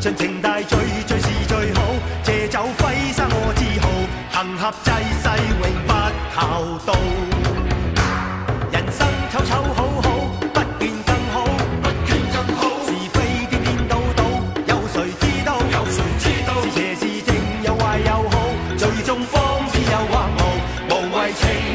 尽情大醉，醉是最好。借酒挥洒我自豪，行侠济世永不求道。人生丑丑好好，不见更好，不倦更好。是非颠颠倒倒，有谁知道？有谁知道？是邪是正，有坏有好，最终方知有或无，无谓情。